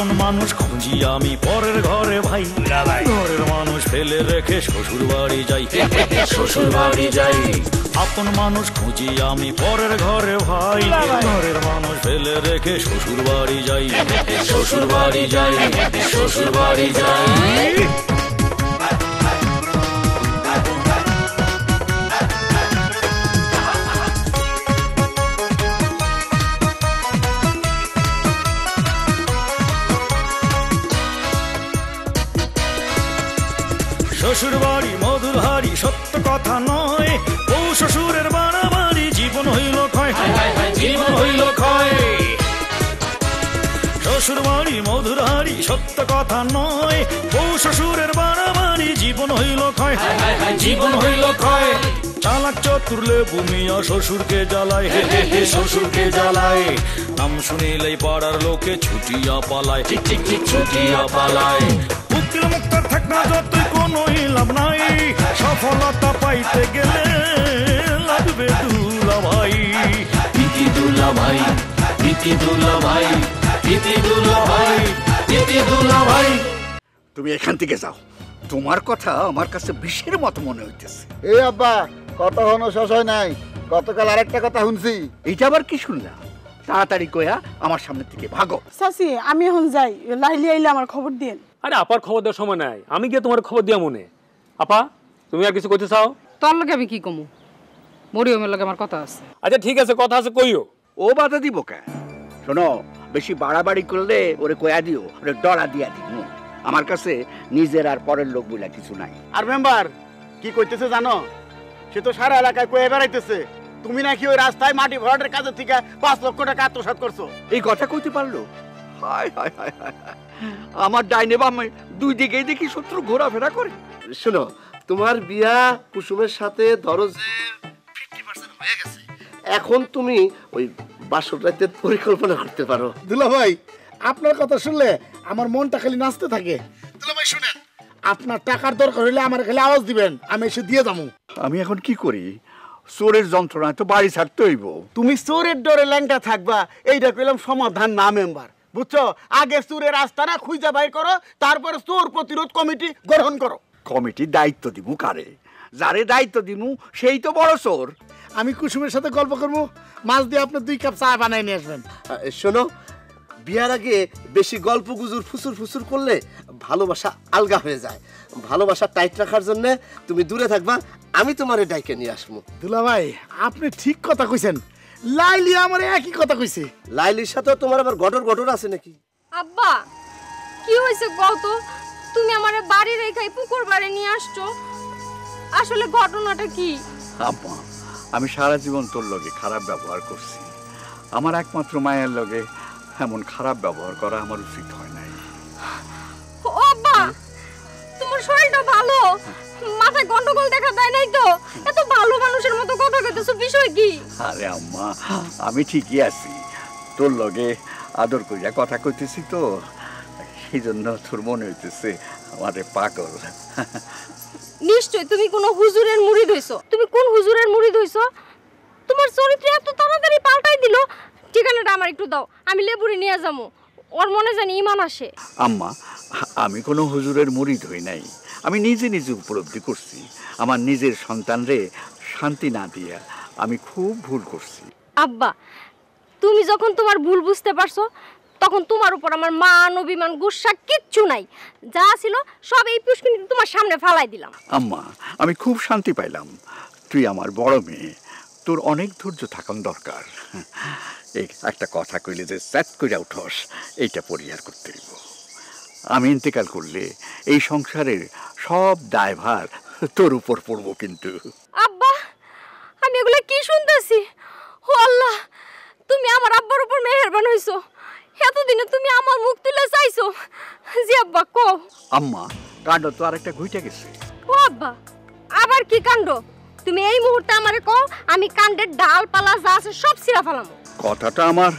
আপন মানুষ খুঁজি আমি পরের ঘরে ভাই। ঘরের মানুষ ফেলে রেখে শ্বশুর বাড়ি যাই। শ্বশুর বাড়ি যাই। আপন মানুষ খুঁজি আমি পরের ঘরে ভাই। ঘরের মানুষ ফেলে রেখে শ্বশুর বাড়ি যাই। শ্বশুর বাড়ি যাই। শ্বশুর বাড়ি যাই। শ্বশুর বাড়ি মধুর হাড়ি সত্য কথা নয়। ও শ্বশুরের বাড়াবাড়ি জীবন হইল ক্ষয়। জীবন হইল ক্ষয়। শ্বশুর বাড়ি মধুর হাড়ি সত্য কথা নয়। ও শ্বশুরের বাড়াবাড়ি জীবন হইল ক্ষয়। জীবন হইল ক্ষয়। চালাক চতুর লেবু মিয়া শ্বশুরকে জ্বালায়। হে হে হে শ্বশুরকে জ্বালায়। নাম শুনিলেই পাড়ার লোকে ছুটিয়া পালায়। ঠিক ঠিক ঠিক ছুটিয়া পালায়। উকিল মুক্তার থাক না লাভ নাই। সফলতা পাইতে গেলে লাগবে দুলা ভাই প্রীতি দুলা ভাই প্রীতি দুলা ভাই প্রীতি দুলা ভাই প্রীতি দুলা ভাই তুমি এখান থেকে যাও। তোমার কথা আমার কাছে বিষের মতো মনে হইতেছে। এ আব্বা কথা হনো শেষ হয় নাই। গতকাল আরেকটা কথা শুনছি। এইটা আবার কি শুনলাম তাড়াতাড়ি কয়া আমার সামনে থেকে ভাগো। চাচি আমি এখন যাই। লাইলি আইলে আমার খবর দিন আরে আপার খবর দেওয়ার সময় নাই। আমি গিয়ে তোমার খবর দিয়া মনে। আপা তুমি আর কিছু কইতে চাও? তোর লগে আমি কি কমু? মরিয়মের লগে আমার কথা আছে। আচ্ছা ঠিক আছে কথা আছে কইও। ও বাধা দিব কে? শোনো বেশি বাড়াবাড়ি করলে ওরে কয়া দিও ওরে ডরা দিয়া দিব আমার কাছে নিজের আর পরের লোক বলে কিছু নাই। আর মেম্বার কি কইতেছে জানো? সে তো সারা এলাকায় কয়ে বেড়াইতেছে। তুমি নাকি ওই রাস্তায় মাটি ভরাটের কাজের থেকে পাঁচ লক্ষ টাকা আত্মসাৎ করছ। এই কথা কইতে পারল? হায় হায় হায় হায় হায়। আমার ডাইনে বামে দুই দিকেই দেখি শত্রু ঘোরাফেরা করে। শোনো তোমার বিয়া কুসুমের সাথে ধরো যে ফিফটি পার্সেন্ট হয়ে গেছে। এখন তুমি ওই বাসর পরিকল্পনা করতে পারো। দুলা ভাই আপনার কথা শুনলে আমার মনটা খালি নাচতে থাকে। দুলা ভাই শুনেন। আপনার টাকার দরকার হলে আমার খালি আওয়াজ দিবেন আমি এসে দিয়ে যাব। আমি এখন কি করি? চোরের যন্ত্রণায় তো বাড়ি ছাড়তে হইব। তুমি চোরের ডরে ল্যাংটা থাকবা এইটা কইলাম সমাধান না মেম্বার। বুঝছ? আগে চোরের আস্তানা খুঁজে বাইর করো তারপরে চোর প্রতিরোধ কমিটি গঠন করো। কমিটি দায়িত্ব দিমু কারে? যারে দায়িত্ব দিমু সেই তো বড় চোর। আমি কুসুমের সাথে গল্প করব। মাছ দিয়ে আপনি দুই কাপ চা বানাই নিয়ে আসবেন। শোনো বিয়ার আগে বেশি গল্প গুজুর ফুসুর ফুসুর করলে ভালোবাসা আলগা হয়ে যায়। ভালোবাসা টাইট রাখার জন্য তুমি দূরে থাকবা আমি তোমারে ডাইকে নিয়ে আসব। দুলা ভাই আপনি ঠিক কথা কইছেন। লাইলি আমার একই কথা কইছে। লাইলির সাথে তোমার আবার গটর গটর আছে নাকি? আব্বা কি হয়েছে কত তুমি আমার বাড়ি রেখাই পুকুর বাড়ি নিয়ে আসছো। আসলে ঘটনাটা কি? আম্মা আমি সারা জীবন তোর লগে খারাপ ব্যবহার করছি। আমার একমাত্র মায়ের লগে এমন খারাপ ব্যবহার করা আমার উচিত হয় নাই। ও আব্বা তোমার শরীরটা ভালো? মাথায় গন্ডগোল দেখা দেয় নাই তো? এত ভালো মানুষের মতো কথা কইতেছো বিষয় কি? আরে আম্মা আমি ঠিকই আছি। তোর লগে আদর কইরা কথা কইতেছি তো। সেই জন্য তোর মনে হইতেছে আমারে পাগল। নিশ্চয় তুমি কোনো হুজুরের মুড়ি হইছো তুমি কোন হুজুরের মুড়ি হইছো তোমার চরিত্র এত তাড়াতাড়ি পাল্টাই দিল ঠিকানাটা আমার একটু দাও আমি লেবুরি নিয়ে যাব ওর মনে জানি ইমান আসে। আম্মা আমি কোনো হুজুরের মুরিদ হই নাই। আমি নিজে নিজে উপলব্ধি করছি। আমার নিজের সন্তানরে শান্তি না দিয়া আমি খুব ভুল করছি। আব্বা তুমি যখন তোমার ভুল বুঝতে পারছ তখন তোমার উপর আমার মান অভিমান গুসা কিচ্ছু নাই। যা ছিল সব এই পুষ্কিনি তোমার সামনে ফালাই দিলাম। আম্মা আমি খুব শান্তি পাইলাম। তুই আমার বড় মেয়ে। তোর অনেক ধৈর্য থাকান দরকার। এই একটা কথা কইলে যে স্যাট করে উঠস এইটা পরিহার করতে হইব। আমি ইন্তেকাল করলে এই সংসারের সব দায়ভার তোর উপর পড়ব কিন্তু। আব্বা আমি এগুলো কি শুনতেছি? ও আল্লাহ তুমি আমার আব্বার উপর মেহেরবান হইছো। এতদিনে তুমি আমার মুখ তুলে চাইছো জি আব্বা কো আম্মা কাণ্ড তো আরেকটা ঘুইটা গেছে। ও আব্বা আবার কি কাণ্ড? তুমি এই মুহূর্তে আমারে কও আমি কাণ্ডের ডাল পালা যা আছে সব ছিঁড়া ফেলামো। কথাটা আমার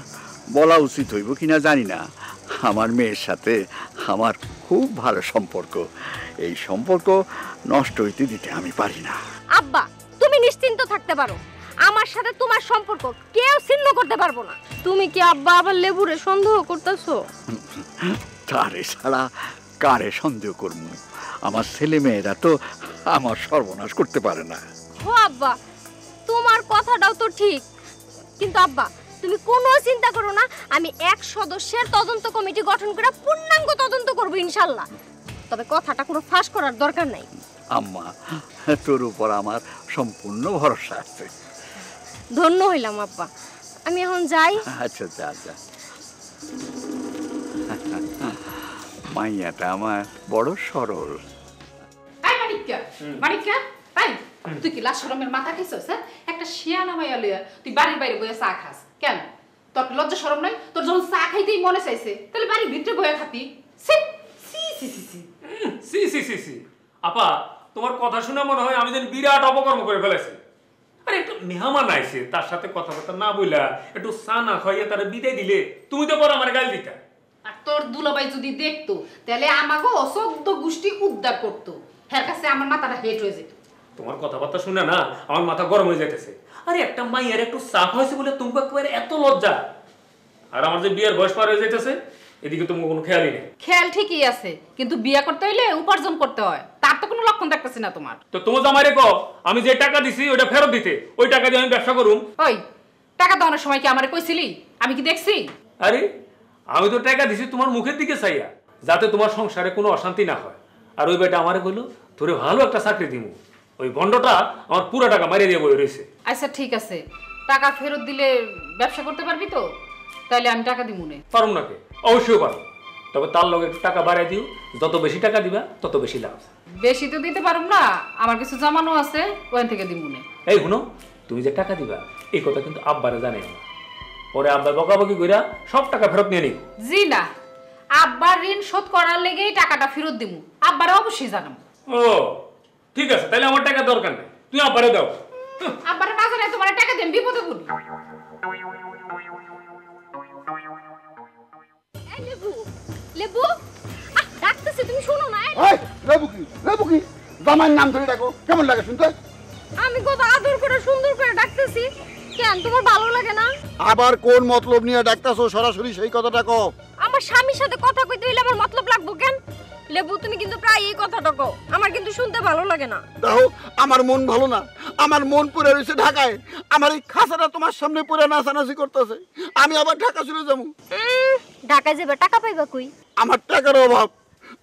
বলা উচিত হইব কিনা জানি না। আমার মেয়ের সাথে আমার খুব ভালো সম্পর্ক। এই সম্পর্ক নষ্ট হইতে দিতে আমি পারি না। আব্বা তুমি নিশ্চিন্ত থাকতে পারো। আমার সাথে তোমার সম্পর্ক কেউ ছিন্ন করতে পারব না। তুমি কি আব্বা আবার লেবুরে সন্দেহ করতেছো? তারে ছাড়া কারে সন্দেহ করব? আমার ছেলে মেয়েরা তো আমার সর্বনাশ করতে পারে না। হো আব্বা তোমার কথাটাও তো ঠিক। কিন্তু আব্বা তুমি কোনো চিন্তা করো না আমি এক সদস্যের তদন্ত কমিটি গঠন করে পূর্ণাঙ্গ তদন্ত করব ইনশাল্লাহ। তবে কথাটা কোনো ফাঁস করার দরকার নাই। আম্মা তোর উপর আমার সম্পূর্ণ ভরসা আছে। ধন্য হইলাম আব্বা। আমি এখন যাই। আচ্ছা যা যা। মাইয়াটা আমার বড় সরল। তুই কি লাশ শরমের মাথা খাইছস হ্যাঁ? একটা শিয়ানা মাইয়া লইয়া তুই বাড়ির বাইরে বইয়া চা খাস কেন? তোর কি লজ্জা শরম নাই? তোর যখন চা খাইতেই মনে চাইছে তাহলে বাড়ির ভিতরে বইয়া খাতি। সি সি সি সি সি সি সি সি আপা তোমার কথা শুনে মনে হয় আমি যেন বিরাট অপকর্ম করে ফেলেছি। একটু মেহমান আইছে তার সাথে কথাবার্তা না বইলা একটু চা না খাইয়ে তারা বিদায় দিলে তুমি তো বড় আমার গাল দিতা। আর তোর দুলাভাই যদি দেখতো তাহলে আমাকে অসদ্য গোষ্ঠী উদ্ধার করতো। হের কাছে আমার মাথাটা হেট হয়ে যেত। তোমার কথাবার্তা শুনে না আমার মাথা গরম হয়ে যাইতেছে। আরে একটা মাইয়ের একটু চা হয়েছে বলে তুমি একেবারে এত লজ্জা। আর আমার যে বিয়ের বয়স পার হয়ে যাইতেছে এদিকে তোমার কোনো খেয়ালই নেই। খেয়াল ঠিকই আছে কিন্তু বিয়ে করতে হইলে উপার্জন করতে হয়। তার তো কোনো লক্ষণ দেখতেছি না তোমার। তো তোমার জামাই রেখো আমি যে টাকা দিছি ওইটা ফেরত দিতে ওই টাকা দিয়ে আমি ব্যবসা করুম। ওই টাকা দেওয়ানোর সময় কি আমারে কইছিলি? আমি কি দেখছি? আরে আমি তো টাকা দিছি তোমার মুখের দিকে চাইয়া যাতে তোমার সংসারে কোনো অশান্তি না হয়। আর ওই বেটা আমারে কইলো তোরে ভালো একটা চাকরি দিমু। ওই বন্ডটা আমার পুরো টাকা মারিয়ে দিয়ে বই রয়েছে আচ্ছা ঠিক আছে। টাকা ফেরত দিলে ব্যবসা করতে পারবি তো? তাইলে আমি টাকা দিব নে। পারুম নাকি অবশ্যই পারো। তবে তার লগে একটু টাকা বাড়াই দিও। যত বেশি টাকা দিবা তত বেশি লাভ। বেশি তো দিতে পারুম না। আমার কিছু জমানো আছে ওখান থেকে দিব নে। এই শুনো তুমি যে টাকা দিবা এই কথা কিন্তু আব্বারে জানে না। পরে আব্বা বকাবকি কইরা সব টাকা ফেরত নিয়ে নিব জি না। আব্বার ঋণ শোধ করার লেগেই টাকাটা ফেরত দিমু। আব্বারে অবশ্যই জানাম ও ঠিক আছে তাহলে আমার টাকা দরকার নেই। তুমি আব্বারে দাও। আব্বারে না জানাই তোমার টাকা দেন বিপদে পড়ি। লেবু লেবু? আহ, ডাকতেছি তুমি শোনো না এই। লেবু কি? লেবু কি? জামাইয়ের নাম ধরে ডাকো। কেমন লাগে শুনতে? আমি কত আদর করে সুন্দর করে ডাকতেছি। কেন তোমার ভালো লাগে না? আবার কোন মতলব নিয়ে ডাকতাছো? সরাসরি সেই কথাটা কও। আমার স্বামীর সাথে কথা কইতে হইলে আমার মতলব লাগবো কেন? লেবু তুমি কিন্তু প্রায় এই কথাটা কও। আমার কিন্তু শুনতে ভালো লাগে না। দেখো আমার মন ভালো না। আমার মন পড়ে রয়েছে ঢাকায়। আমার এই খাসাটা তোমার সামনে পড়ে নাচানাচি করতেছে। আমি আবার ঢাকা চলে যাব। ঢাকায় যাবে টাকা পাইবা কই? আমার টাকার অভাব।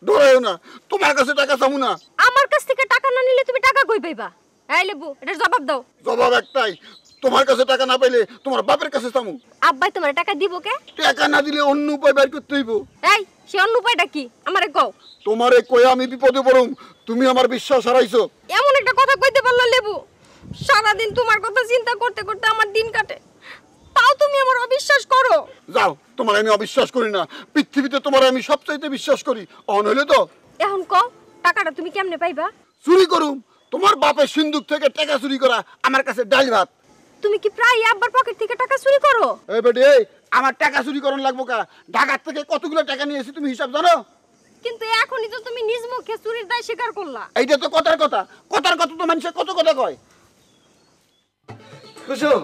ধরেও না তোমার কাছে টাকা চামু না। আমার কাছ থেকে টাকা না নিলে তুমি টাকা কই পাইবা? এই লেবু এটার জবাব দাও। জবাব একটাই তোমার কাছে টাকা না পাইলে তোমার বাপের কাছে চামু। আব্বাই তোমার টাকা দিব কে? টাকা না দিলে অন্য উপায় বের করতে হইব। এই সে অন্য উপায়টা কি? আমারে কও। তোমারে কয়ে আমি বিপদে পড়ুম। তুমি আমার বিশ্বাস হারাইছো। এমন একটা কথা কইতে পারল লেবু। সারাদিন তোমার কথা চিন্তা করতে করতে আমার দিন কাটে। তাও তুমি আমার অবিশ্বাস করো। যাও তোমার আমি অবিশ্বাস করি না। পৃথিবীতে তোমার আমি সবচাইতে বিশ্বাস করি। অন হইলে তো। এখন কও টাকাটা তুমি কেমনে পাইবা? চুরি করুম। তোমার বাপের সিন্দুক থেকে টাকা চুরি করা আমার কাছে ডাল ভাত তুমি কি প্রায় আব্বার পকেট থেকে টাকা চুরি করো? এই বেটি এই আমার টাকা চুরি করন লাগবো কা? ঢাকার থেকে কতগুলো টাকা নিয়েছি তুমি হিসাব জানো? কিন্তু এখনই তো তুমি নিজ মুখে চুরির দায় স্বীকার করলা। এইটা তো কথার কথা। কথার কথা তো মানুষের কত কথা কয়? কুসুম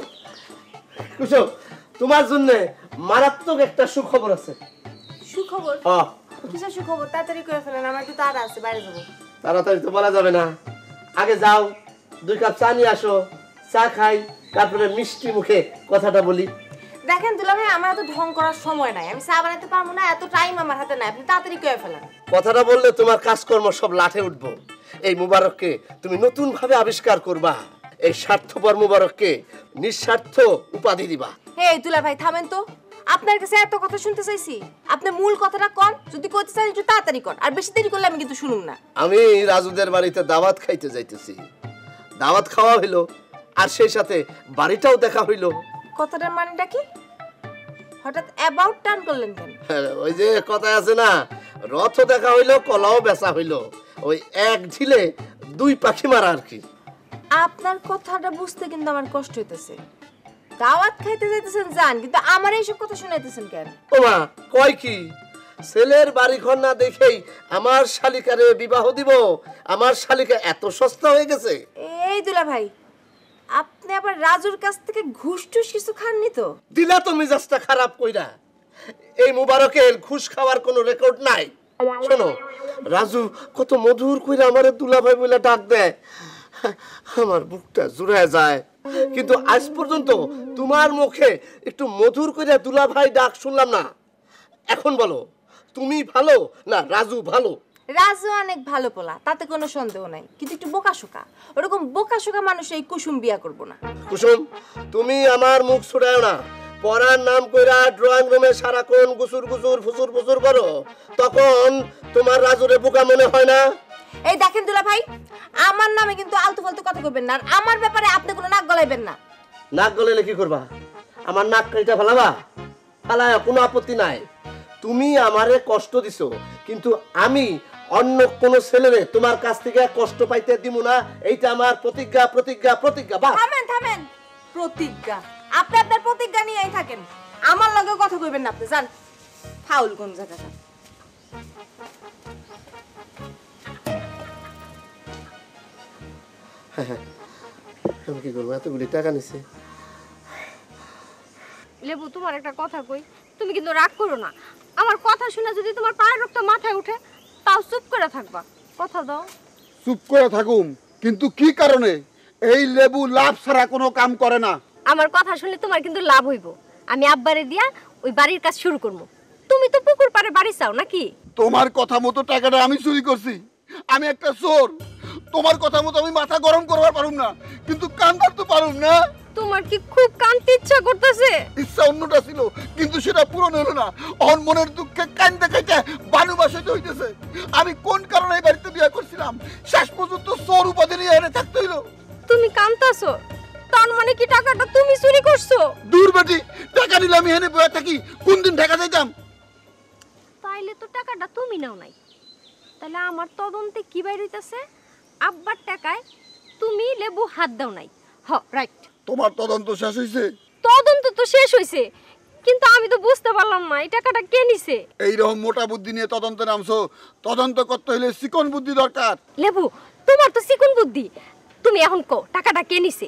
কুসুম তোমার জন্য মারাত্মক একটা সুখবর আছে। সুখবর? হ্যাঁ কিসের সুখবর? তাড়াতাড়ি করে ফেলেন আমার একটু তাড়া আছে বাইরে যাব। তাড়াতাড়ি তো বলা যাবে না। আগে যাও দুই কাপ চা নিয়ে আসো চা খাই তারপরে মিষ্টি মুখে কথাটা বলি। দেখেন দুলা ভাই আমার এত ঢং করার সময় নাই। আমি চা বানাতে পারব না এত টাইম আমার হাতে নাই। আপনি তাড়াতাড়ি করে ফেলেন। কথাটা বললে তোমার কাজকর্ম সব লাঠে উঠবো। এই মুবারককে তুমি নতুন ভাবে আবিষ্কার করবা। এই স্বার্থপর মুবারককে নিঃস্বার্থ উপাধি দিবা। এই দুলা ভাই থামেন তো। আপনার কাছে এত কথা শুনতে চাইছি। আপনি মূল কথাটা কন যদি করতে চান একটু তাড়াতাড়ি কর আর বেশি দেরি করলে আমি কিন্তু শুনুন না। আমি রাজুদের বাড়িতে দাওয়াত খাইতে যাইতেছি। দাওয়াত খাওয়া হইল। আর সেই সাথে বাড়িটাও দেখা হইল। কথাটার মানেটা কি? হঠাৎ অ্যাবাউট টার্ন করলেন কেন? হ্যাঁ, ওই যে কথা আছে না রথ দেখা হইল কলাও বেচা হইল। ওই এক ঢিলে দুই পাখি মারা আর কি। আপনার কথাটা বুঝতে কিন্তু আমার কষ্ট হইতেছে। দাওয়াত খাইতে যাইতেছেন যান কিন্তু আমার এইসব কথা শুনাইতেছেন কেন? ওমা কয় কি? ছেলের বাড়ি ঘর না দেখেই আমার শালিকারে বিবাহ দিব? আমার শালিকা এত সস্তা হয়ে গেছে? এই দুলা ভাই আপনি আবার রাজুর কাছ থেকে ঘুষ টুস কিছু খাননি তো? দিলা তো মেজাজটা খারাপ কইরা। এই মুবারকের ঘুষ খাওয়ার কোনো রেকর্ড নাই। শোনো, রাজু কত মধুর কইরা আমারে দুলাভাই বলে ডাক দেয়। আমার বুকটা জুড়ে যায়। কিন্তু আজ পর্যন্ত তোমার মুখে একটু মধুর কইরা দুলাভাই ডাক শুনলাম না। এখন বলো, তুমি ভালো না রাজু ভালো? রাজু অনেক ভালো পোলা তাতে কোনো সন্দেহ নাই কিন্তু একটু বোকাশোকা। ওরকম বোকাশোকা মানুষ এই কুসুম বিয়া করব না। কুসুম তুমি আমার মুখ ছুড়াও না। পড়ার নাম কইরা ড্রয়িং রুমে সারাক্ষণ গুসুর গুসুর ফুসুর ফুসুর করো তখন তোমার রাজুরে বোকা মনে হয় না? এই দেখেন দুলা ভাই আমার নামে কিন্তু আলতু ফালতু কথা কইবেন না আর আমার ব্যাপারে আপনি কোনো নাক গলাইবেন না। নাক গলাইলে কি করবা? আমার নাক কাইটা ফেলাবা? ফালায় কোনো আপত্তি নাই। তুমি আমারে কষ্ট দিছো কিন্তু আমি অন্য কোন ছেলেরে তোমার কাছ থেকে কষ্ট পাইতে দিব না এইটা আমার প্রতিজ্ঞা প্রতিজ্ঞা প্রতিজ্ঞা বা থামেন থামেন। প্রতিজ্ঞা। আপনি আপনার প্রতিজ্ঞা নিয়েই থাকেন। আমার লগে কথা কইবেন না আপনি জান ফাউল কোন জায়গাটা? আমি কি করব? এতগুলি টাকা নিছে। লেবু তোমার একটা কথা কই। তুমি কিন্তু রাগ করো না। আমার কথা শুনে যদি তোমার পায়ের রক্ত মাথায় উঠে তাও চুপ করে থাকবা। কথা দাও। চুপ করে থাকুম কিন্তু কি কারণে? এই লেবু লাভ ছাড়া কোনো কাম করে না। আমার কথা শুনলে তোমার কিন্তু লাভ হইব। আমি আব্বারে দিয়া ওই বাড়ির কাজ শুরু করব। তুমি তো পুকুর পাড়ে বাড়ি চাও নাকি? তোমার কথা মতো টাকাটা আমি চুরি করছি। আমি একটা চোর। তোমার কথা মতো আমি মাথা গরম করবার পারুম না। কিন্তু কান্দার তো পারুম না। তোমার কি খুব কানতে ইচ্ছা করতেছে? ইচ্ছা অন্যটা ছিল কিন্তু সেটা পূরণ হলো না। অন মনের দুঃখে কান্দতে কাইতে বানু বাসাইতে হইতেছে। আমি কোন কারণে এই বাড়িতে বিয়ে করছিলাম? শেষ পর্যন্ত চোর উপাধি নিয়ে এনে থাকতে হইল। তুমি কানতাছো? তার মানে কি টাকাটা তুমি চুরি করছ? দূর বেটি টাকা নিলে আমি এনে বয়ে থাকি। কোন দিন ঢাকা যাইতাম? তাইলে তো টাকাটা তুমি নাও নাই। তাহলে আমার তদন্তে কি বাইর হইতাছে? আব্বার টাকায় তুমি লেবু হাত দাও নাই। হ রাইট। তোমার তদন্ত শেষ হয়েছে তদন্ত তো শেষ হইছে কিন্তু আমি তো বুঝতে পারলাম না এই টাকাটা কে নিছে? এইরকম মোটা বুদ্ধি নিয়ে তদন্ত নামছো তদন্ত করতে হইলে চিকন বুদ্ধি দরকার। লেবু তোমার তো চিকুন বুদ্ধি। তুমি এখন কো টাকাটা কে নিছে?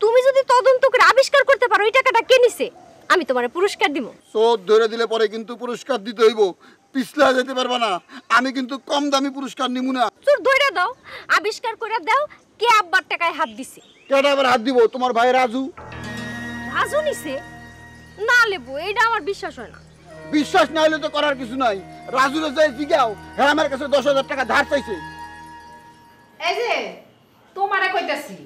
তুমি যদি তদন্ত করে আবিষ্কার করতে পারো এই টাকাটা কে নিছে? আমি তোমারে পুরস্কার দিব। চোর ধরে দিলে পরে কিন্তু পুরস্কার দিতে হইব। পিছলা যেতে পারবা না। আমি কিন্তু কম দামি পুরস্কার নিমু না। চোর ধইরা দাও আবিষ্কার করে দাও কে আব্বার টাকায় হাত দিছে। কেটা আবার হাত দিব তোমার ভাই রাজু। রাজু নিছে? না লেবু এইটা আমার বিশ্বাস হয় না। বিশ্বাস না হলে তো করার কিছু নাই। রাজুরে যাই জিগাও হ্যাঁ আমার কাছে দশ হাজার টাকা ধার চাইছে। এই যে তোমারে কইতাছি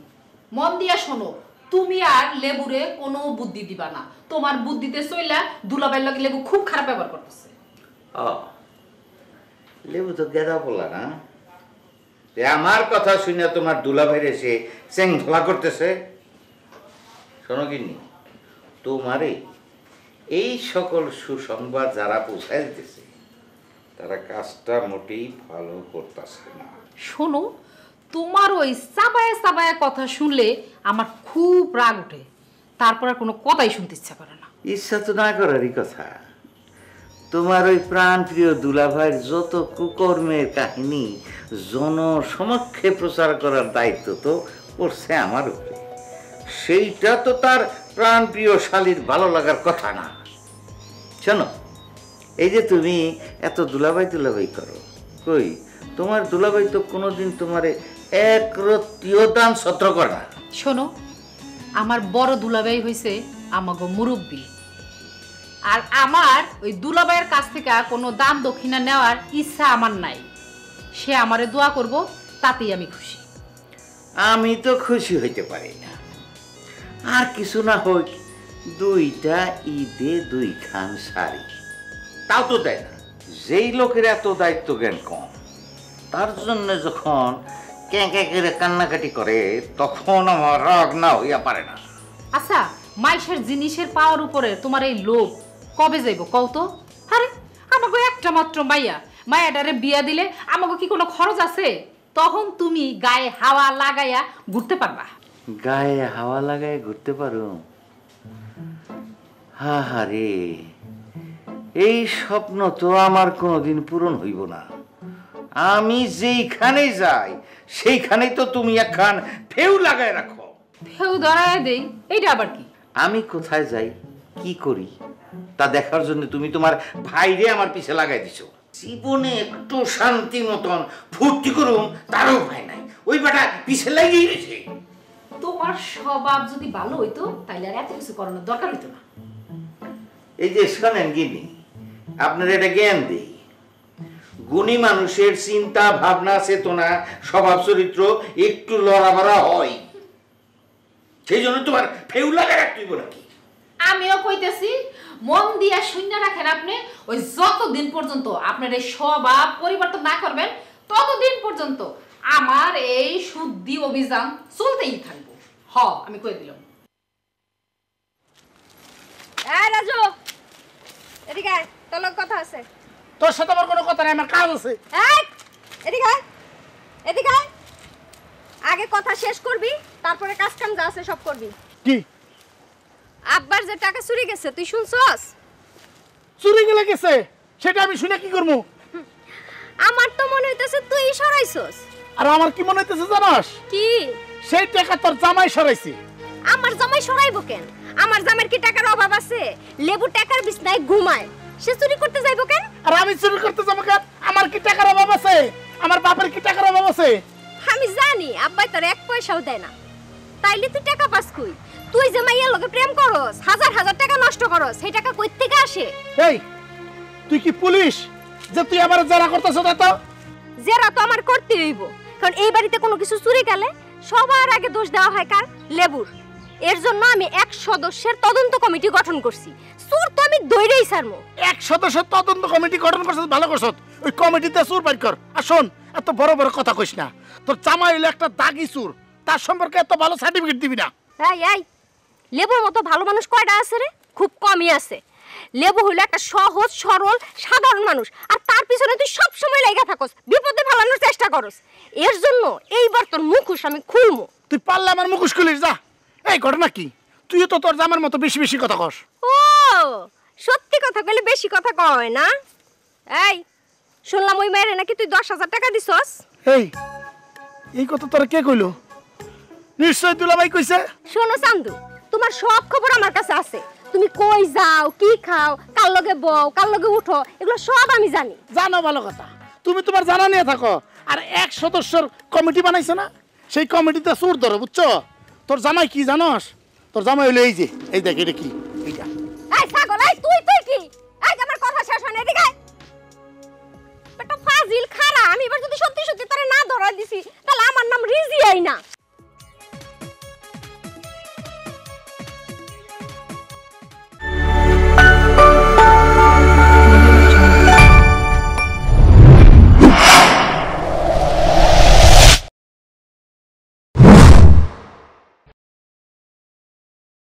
মন দিয়া শোনো তুমি আর লেবুরে কোনো বুদ্ধি দিবা না। তোমার বুদ্ধিতে চইলা দুলাবাইর লগে লেবু খুব খারাপ ব্যবহার করতেছে। লেবু তো গেদা বললা না? যে আমার কথা শুনে তোমার দুলাভাই এসে চেং ধলা করতেছে। শোনো কিনি তোমারে এই সকল সুসংবাদ যারা পৌঁছায় দিতেছে তারা কাজটা মোটেই ভালো করতেছে না। শোনো তোমার ওই চাবায়া চাবায়া কথা শুনলে আমার খুব রাগ উঠে তারপর আর কোনো কথাই শুনতে ইচ্ছা করে না। ইচ্ছা তো না করারই কথা। তোমার ওই প্রাণপ্রিয় দুলাভাইয়ের যত কুকর্মের কাহিনী জনসমক্ষে প্রচার করার দায়িত্ব তো পড়ছে আমার উপরে। সেইটা তো তার প্রাণপ্রিয় শালীর ভালো লাগার কথা না। শোনো, এই যে তুমি এত দুলাভাই দুলাভাই করো, কই? তোমার দুলাভাই তো কোনোদিন তোমারে এক রত্তীয় সত্র করে না। শোনো, আমার বড় দুলাভাই হয়েছে আমাগো মুরব্বী। আর আমার ওই দুলাবাইয়ের কাছ থেকে কোনো দান দক্ষিণা নেওয়ার ইচ্ছা আমার নাই। সে আমারে দোয়া করব তাতেই আমি খুশি। আমি তো খুশি হইতে পারি না। আর কিছু না হোক দুইটা ঈদে দুই খান শাড়ি। তাও তো দেয় না। যেই লোকের এত দায়িত্ব জ্ঞান কম তার জন্য যখন ক্যাঁকে করে কান্নাকাটি করে তখন আমার রাগ না হইয়া পারে না। আচ্ছা মাইশের জিনিসের পাওয়ার উপরে তোমার এই লোভ কবে যাইব? কও তো। আরে আমাকে একটা মাত্র মাইয়া। মায়াডারে বিয়া দিলে আমাকে কি কোনো খরচ আছে? তখন তুমি গায়ে হাওয়া লাগাইয়া ঘুরতে পারবা। গায়ে হাওয়া লাগায় ঘুরতে পারো? হা হা রে এই স্বপ্ন তো আমার কোনোদিন পূরণ হইব না। আমি যেইখানে যাই সেইখানেই তো তুমি একখান ফেউ লাগায় রাখো। ফেউ ধরায় দেই এইটা আবার কি? আমি কোথায় যাই? কি করি? তা দেখার জন্য তুমি তোমার ভাইরে আমার পিছে লাগাই দিছো। জীবনে একটু শান্তি মতন ফুর্তি করুম তারও ভাই নাই। ওই বেটা পিছে লাগিয়ে রয়েছে। তোমার স্বভাব যদি ভালো হইতো তাইলে আর এত কিছু করানোর দরকার হইতো না। এই যে শোনেন গিনি আপনার এটা জ্ঞান দিই। গুণী মানুষের চিন্তা ভাবনা চেতনা স্বভাব চরিত্র একটু লড়াবড়া হয়। সেই জন্য তোমার ফেউ লাগা রাখতেইব নাকি? আমিও কইতেছি মন দিয়া শূন্য রাখেন আপনি ওই যতদিন পর্যন্ত আপনার এই স্বভাব পরিবর্তন না করবেন ততদিন পর্যন্ত আমার এই শুদ্ধি অভিযান চলতেই থাকব। হ আমি কই দিলাম। এই রাজু এদিকে আয়, তোর কথা আছে। তোর সাথে আমার কোনো কথা নাই আমার কাজ আছে। এই এদিকে আয়, এদিকে আয়। আগে কথা শেষ করবি তারপরে কাজ কাম যা আছে সব করবি। কি? আব্বার যে টাকা চুরি গেছে তুই শুনছস? চুরি গেলে গেছে সেটা আমি শুনে কি করব? আমার তো মনে হইতেছে তুই সরাইছস। আর আমার কি মনে হইতেছে জানাস? কি? সেই টাকা তোর জামাই সরাইছি। আমার জামাই সরাইবো কেন? আমার জামাইয়ের কি টাকার অভাব আছে? লেবু টাকার বিছনায় ঘুমায়। সে চুরি করতে যাইবো কেন? আর আমি চুরি করতে যাব কেন? আমার কি টাকার অভাব আছে? আমার বাপের কি টাকার অভাব আছে? আমি জানি আব্বাই তোর এক পয়সাও দেয় না। তাইলে তুই টাকা পাস কই? যে মাইয়ার লগে প্রেম করস হাজার হাজার টাকা নষ্ট করস সেই টাকা কই থেকে আসে? এই তুই কি পুলিশ? যে তুই আমার যারা করতেছ তা তো? জেরা তো আমার করতে হইব কারণ এই বাড়িতে কোনো কিছু চুরি গেলে সবার আগে দোষ দেওয়া হয় কার? লেবুর। এর জন্য আমি এক সদস্যের তদন্ত কমিটি গঠন করছি। চোর তো আমি দৈরেই সারমো এক সদস্য তদন্ত কমিটি গঠন করছ ভালো করছ। ওই কমিটিতে সুর বাইর কর। আর শোন এত বড় বড় কথা কইস না। তোর জামাই হইল একটা দাগি সুর তার সম্পর্কে এত ভালো সার্টিফিকেট দিবি না। এই এই লেবুর মতো ভালো মানুষ কয়টা আছে রে? খুব কমই আছে। লেবু হইল একটা সহজ সরল সাধারণ মানুষ। আর তার পিছনে তুই সব সময় লাগা থাকস বিপদে ফেলানোর চেষ্টা করস। এর জন্য এইবার তোর মুখোশ আমি খুলমু। তুই পারলে আমার মুখোশ খুলিস যা। এই ঘটনা কি? তুইও তো তোর জামার মতো বেশি বেশি কথা কস। ও সত্যি কথা কইলে বেশি কথা কয় না? এই শুনলাম ওই মেয়েরে নাকি তুই দশ হাজার টাকা দিছস? এই এই কথা তোরা কে কইলো? নিশ্চয় দুলাভাই কইছে। শোনো চান্দু তোমার সব খবর আমার কাছে আছে। তুমি কই যাও কি খাও কার লগে বও কার লগে উঠো এগুলো সব আমি জানি। জানো ভালো কথা তুমি তোমার জানা নিয়ে থাকো। আর এক সদস্যর কমিটি বানাইছে না? সেই কমিটিতে সুর ধরো বুঝছ? তোর জামাই কি জানস? তোর জামাই হইল এই যে এই দেখ এটা কি? এইটা। এই ছাগল এই তুই তুই কি? এই আমার কথা শেষ হয় না এদিকে। বেটা ফাজিল খারা আমি এবার যদি সত্যি সত্যি তোরে না ধরা দিছি তাহলে আমার নাম রিজিয়াই না।